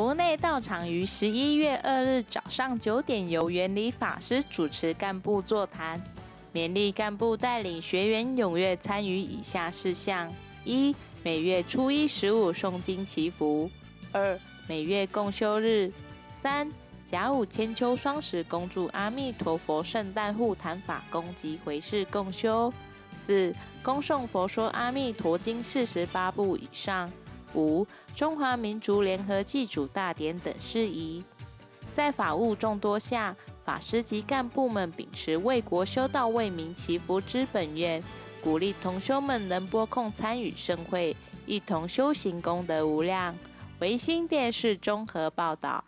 国内道场于十一月二日早上九点由原理法师主持干部座谈，勉励干部带领学员踊跃参与以下事项：一、每月初一、十五诵经祈福；二、每月共修日；三、甲午千秋双十恭祝阿弥陀佛圣诞护坛法公及回世共修；四、恭诵佛说阿弥陀经四十八部以上。五、中华民族联合祭祖大典等事宜，在法务众多下，法师及干部们秉持为国修道、为民祈福之本愿，鼓励同修们能拨空参与盛会，一同修行功德无量。维新电视综合报道。